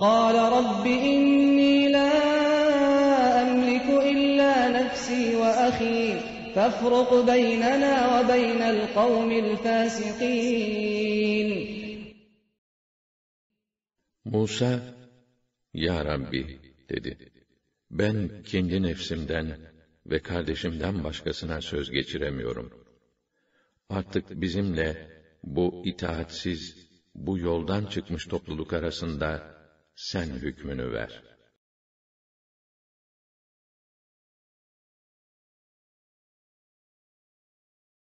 قال رب إني لا أملك إلا نفسي وأخي فافرق بيننا وبين القوم الفاسقين Musa, Ya Rabbi dedi. Ben kendi nefsimden ve kardeşimden başkasına söz geçiremiyorum. Artık bizimle bu itaatsiz, bu yoldan çıkmış topluluk arasında sen hükmünü ver.''